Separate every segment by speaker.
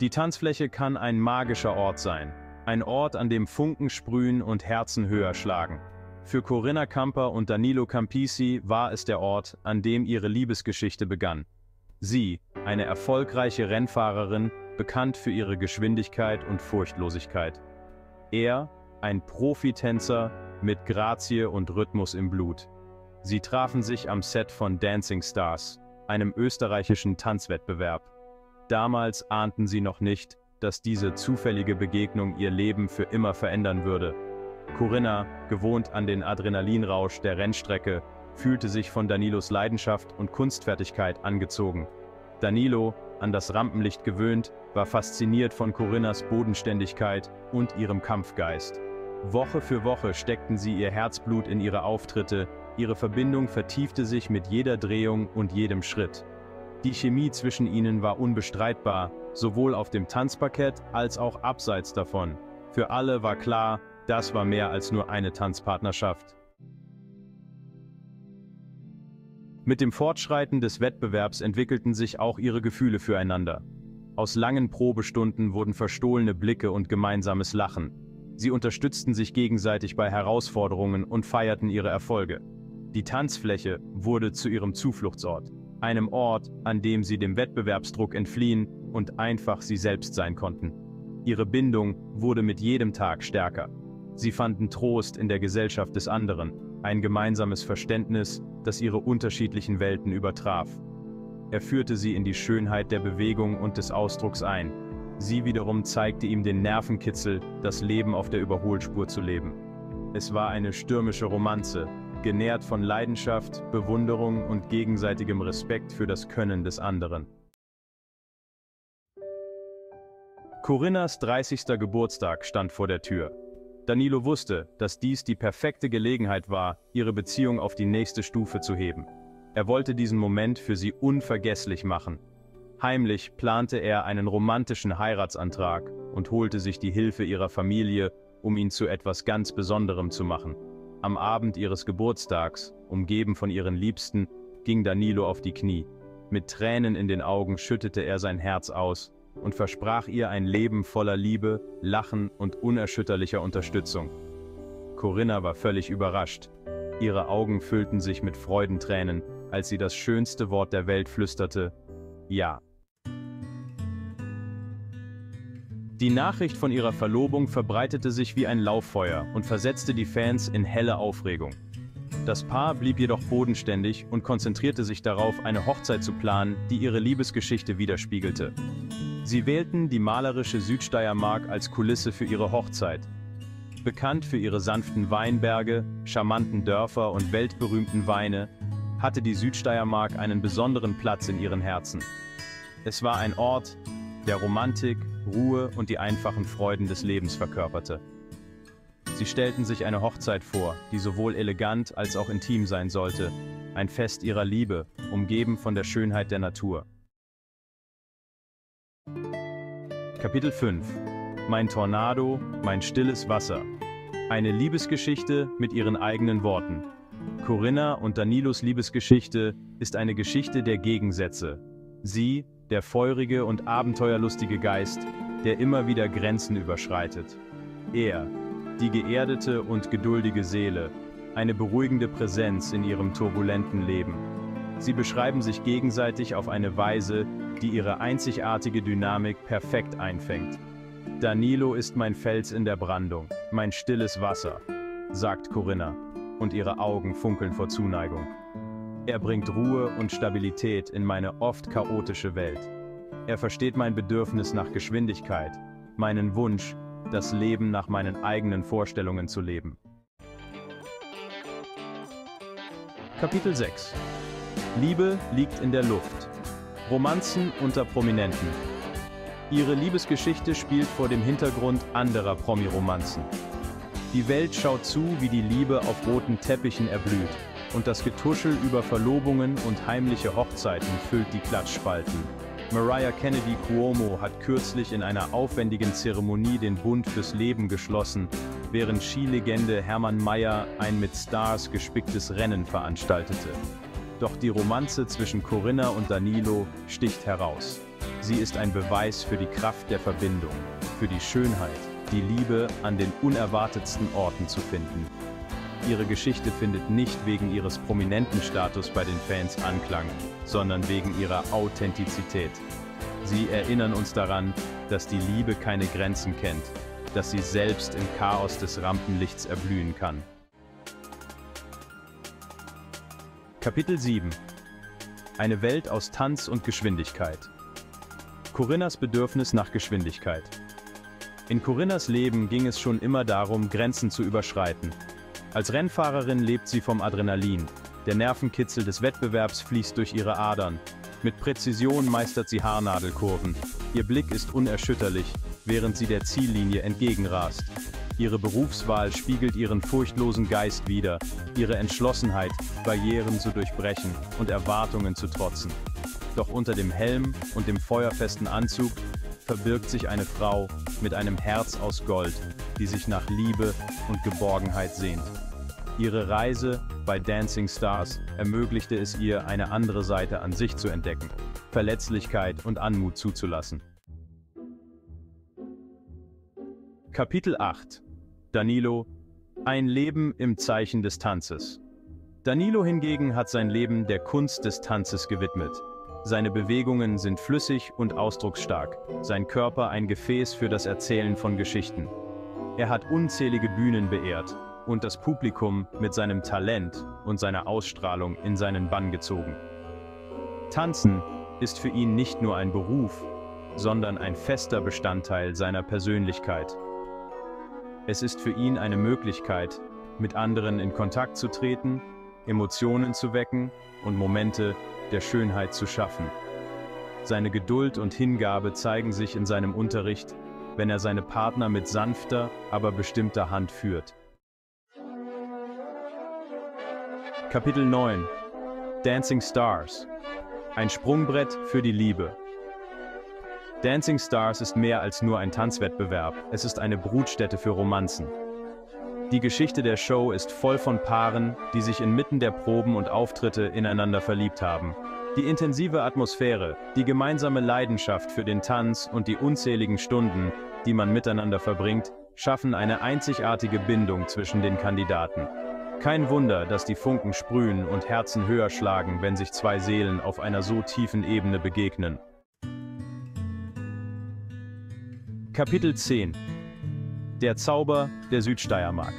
Speaker 1: Die Tanzfläche kann ein magischer Ort sein. Ein Ort, an dem Funken sprühen und Herzen höher schlagen. Für Corinna Kamper und Danilo Campisi war es der Ort, an dem ihre Liebesgeschichte begann. Sie, eine erfolgreiche Rennfahrerin, bekannt für ihre Geschwindigkeit und Furchtlosigkeit. Er, ein Profitänzer mit Grazie und Rhythmus im Blut. Sie trafen sich am Set von Dancing Stars, einem österreichischen Tanzwettbewerb. Damals ahnten sie noch nicht, dass diese zufällige Begegnung ihr Leben für immer verändern würde. Corinna, gewohnt an den Adrenalinrausch der Rennstrecke, fühlte sich von Danilos Leidenschaft und Kunstfertigkeit angezogen. Danilo, an das Rampenlicht gewöhnt, war fasziniert von Corinnas Bodenständigkeit und ihrem Kampfgeist. Woche für Woche steckten sie ihr Herzblut in ihre Auftritte, ihre Verbindung vertiefte sich mit jeder Drehung und jedem Schritt. Die Chemie zwischen ihnen war unbestreitbar, sowohl auf dem Tanzparkett als auch abseits davon. Für alle war klar, das war mehr als nur eine Tanzpartnerschaft. Mit dem Fortschreiten des Wettbewerbs entwickelten sich auch ihre Gefühle füreinander. Aus langen Probestunden wurden verstohlene Blicke und gemeinsames Lachen. Sie unterstützten sich gegenseitig bei Herausforderungen und feierten ihre Erfolge. Die Tanzfläche wurde zu ihrem Zufluchtsort einem Ort, an dem sie dem Wettbewerbsdruck entfliehen und einfach sie selbst sein konnten. Ihre Bindung wurde mit jedem Tag stärker. Sie fanden Trost in der Gesellschaft des anderen, ein gemeinsames Verständnis, das ihre unterschiedlichen Welten übertraf. Er führte sie in die Schönheit der Bewegung und des Ausdrucks ein. Sie wiederum zeigte ihm den Nervenkitzel, das Leben auf der Überholspur zu leben. Es war eine stürmische Romanze, genährt von Leidenschaft, Bewunderung und gegenseitigem Respekt für das Können des anderen. Corinnas 30. Geburtstag stand vor der Tür. Danilo wusste, dass dies die perfekte Gelegenheit war, ihre Beziehung auf die nächste Stufe zu heben. Er wollte diesen Moment für sie unvergesslich machen. Heimlich plante er einen romantischen Heiratsantrag und holte sich die Hilfe ihrer Familie, um ihn zu etwas ganz Besonderem zu machen. Am Abend ihres Geburtstags, umgeben von ihren Liebsten, ging Danilo auf die Knie. Mit Tränen in den Augen schüttete er sein Herz aus und versprach ihr ein Leben voller Liebe, Lachen und unerschütterlicher Unterstützung. Corinna war völlig überrascht. Ihre Augen füllten sich mit Freudentränen, als sie das schönste Wort der Welt flüsterte, Ja. Die Nachricht von ihrer Verlobung verbreitete sich wie ein Lauffeuer und versetzte die Fans in helle Aufregung. Das Paar blieb jedoch bodenständig und konzentrierte sich darauf, eine Hochzeit zu planen, die ihre Liebesgeschichte widerspiegelte. Sie wählten die malerische Südsteiermark als Kulisse für ihre Hochzeit. Bekannt für ihre sanften Weinberge, charmanten Dörfer und weltberühmten Weine, hatte die Südsteiermark einen besonderen Platz in ihren Herzen. Es war ein Ort, der Romantik, Ruhe und die einfachen Freuden des Lebens verkörperte. Sie stellten sich eine Hochzeit vor, die sowohl elegant als auch intim sein sollte, ein Fest ihrer Liebe, umgeben von der Schönheit der Natur. Kapitel 5 Mein Tornado, mein stilles Wasser. Eine Liebesgeschichte mit ihren eigenen Worten. Corinna und Danilos Liebesgeschichte ist eine Geschichte der Gegensätze. Sie, der feurige und abenteuerlustige Geist, der immer wieder Grenzen überschreitet. Er, die geerdete und geduldige Seele, eine beruhigende Präsenz in ihrem turbulenten Leben. Sie beschreiben sich gegenseitig auf eine Weise, die ihre einzigartige Dynamik perfekt einfängt. Danilo ist mein Fels in der Brandung, mein stilles Wasser, sagt Corinna, und ihre Augen funkeln vor Zuneigung. Er bringt Ruhe und Stabilität in meine oft chaotische Welt. Er versteht mein Bedürfnis nach Geschwindigkeit, meinen Wunsch, das Leben nach meinen eigenen Vorstellungen zu leben. Kapitel 6 Liebe liegt in der Luft. Romanzen unter Prominenten. Ihre Liebesgeschichte spielt vor dem Hintergrund anderer Promi-Romanzen. Die Welt schaut zu, wie die Liebe auf roten Teppichen erblüht und das Getuschel über Verlobungen und heimliche Hochzeiten füllt die Klatschspalten. Mariah Kennedy Cuomo hat kürzlich in einer aufwendigen Zeremonie den Bund fürs Leben geschlossen, während Skilegende Hermann Mayer ein mit Stars gespicktes Rennen veranstaltete. Doch die Romanze zwischen Corinna und Danilo sticht heraus. Sie ist ein Beweis für die Kraft der Verbindung, für die Schönheit, die Liebe an den unerwartetsten Orten zu finden. Ihre Geschichte findet nicht wegen ihres prominenten Status bei den Fans Anklang, sondern wegen ihrer Authentizität. Sie erinnern uns daran, dass die Liebe keine Grenzen kennt, dass sie selbst im Chaos des Rampenlichts erblühen kann. Kapitel 7 Eine Welt aus Tanz und Geschwindigkeit Corinnas Bedürfnis nach Geschwindigkeit In Corinnas Leben ging es schon immer darum, Grenzen zu überschreiten. Als Rennfahrerin lebt sie vom Adrenalin. Der Nervenkitzel des Wettbewerbs fließt durch ihre Adern. Mit Präzision meistert sie Haarnadelkurven. Ihr Blick ist unerschütterlich, während sie der Ziellinie entgegenrast. Ihre Berufswahl spiegelt ihren furchtlosen Geist wider, ihre Entschlossenheit, Barrieren zu durchbrechen und Erwartungen zu trotzen. Doch unter dem Helm und dem feuerfesten Anzug verbirgt sich eine Frau mit einem Herz aus Gold, die sich nach Liebe und Geborgenheit sehnt. Ihre Reise bei Dancing Stars ermöglichte es ihr, eine andere Seite an sich zu entdecken, Verletzlichkeit und Anmut zuzulassen. Kapitel 8 Danilo Ein Leben im Zeichen des Tanzes Danilo hingegen hat sein Leben der Kunst des Tanzes gewidmet. Seine Bewegungen sind flüssig und ausdrucksstark, sein Körper ein Gefäß für das Erzählen von Geschichten. Er hat unzählige Bühnen beehrt und das Publikum mit seinem Talent und seiner Ausstrahlung in seinen Bann gezogen. Tanzen ist für ihn nicht nur ein Beruf, sondern ein fester Bestandteil seiner Persönlichkeit. Es ist für ihn eine Möglichkeit, mit anderen in Kontakt zu treten, Emotionen zu wecken und Momente der Schönheit zu schaffen. Seine Geduld und Hingabe zeigen sich in seinem Unterricht, wenn er seine Partner mit sanfter, aber bestimmter Hand führt. Kapitel 9 Dancing Stars Ein Sprungbrett für die Liebe Dancing Stars ist mehr als nur ein Tanzwettbewerb, es ist eine Brutstätte für Romanzen. Die Geschichte der Show ist voll von Paaren, die sich inmitten der Proben und Auftritte ineinander verliebt haben. Die intensive Atmosphäre, die gemeinsame Leidenschaft für den Tanz und die unzähligen Stunden, die man miteinander verbringt, schaffen eine einzigartige Bindung zwischen den Kandidaten. Kein Wunder, dass die Funken sprühen und Herzen höher schlagen, wenn sich zwei Seelen auf einer so tiefen Ebene begegnen. Kapitel 10 der Zauber der Südsteiermark.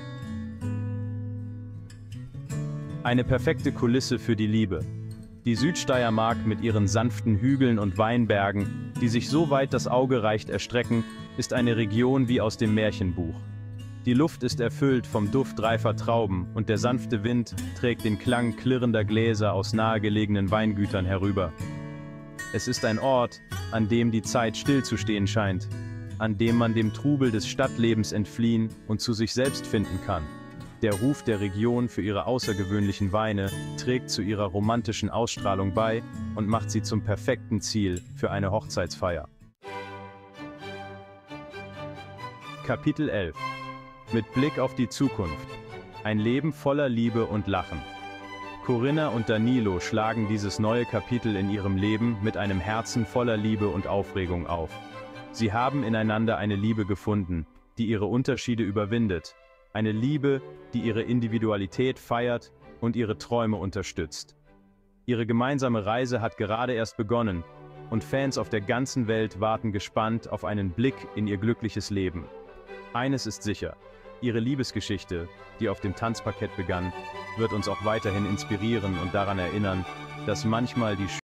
Speaker 1: Eine perfekte Kulisse für die Liebe. Die Südsteiermark mit ihren sanften Hügeln und Weinbergen, die sich so weit das Auge reicht erstrecken, ist eine Region wie aus dem Märchenbuch. Die Luft ist erfüllt vom Duft reifer Trauben und der sanfte Wind trägt den Klang klirrender Gläser aus nahegelegenen Weingütern herüber. Es ist ein Ort, an dem die Zeit stillzustehen scheint, an dem man dem Trubel des Stadtlebens entfliehen und zu sich selbst finden kann. Der Ruf der Region für ihre außergewöhnlichen Weine trägt zu ihrer romantischen Ausstrahlung bei und macht sie zum perfekten Ziel für eine Hochzeitsfeier. Kapitel 11 Mit Blick auf die Zukunft. Ein Leben voller Liebe und Lachen. Corinna und Danilo schlagen dieses neue Kapitel in ihrem Leben mit einem Herzen voller Liebe und Aufregung auf. Sie haben ineinander eine Liebe gefunden, die ihre Unterschiede überwindet, eine Liebe, die ihre Individualität feiert und ihre Träume unterstützt. Ihre gemeinsame Reise hat gerade erst begonnen und Fans auf der ganzen Welt warten gespannt auf einen Blick in ihr glückliches Leben. Eines ist sicher, ihre Liebesgeschichte, die auf dem Tanzparkett begann, wird uns auch weiterhin inspirieren und daran erinnern, dass manchmal die